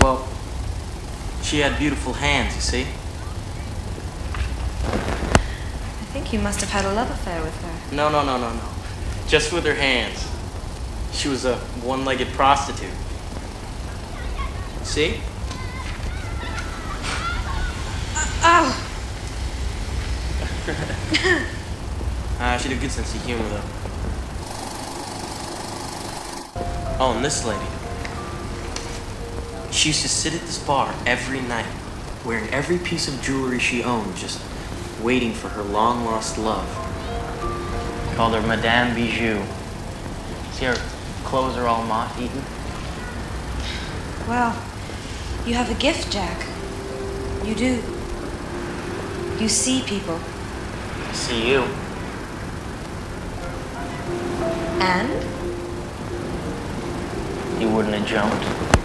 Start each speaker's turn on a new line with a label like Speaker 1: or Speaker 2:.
Speaker 1: Well, she had beautiful hands, you see?
Speaker 2: I think you must have had a love affair with her.
Speaker 1: No, no, no, no, no. Just with her hands. She was a one-legged prostitute. See?
Speaker 2: Oh!
Speaker 1: Ah, she had a good sense of humor, though. Oh, and this lady. She used to sit at this bar every night, wearing every piece of jewelry she owned, just waiting for her long-lost love. Called her Madame Bijou. See her clothes are all moth-eaten?
Speaker 2: Well, you have a gift, Jack. You do. You see people.
Speaker 1: I see you.
Speaker 2: And?
Speaker 1: You wouldn't have jumped.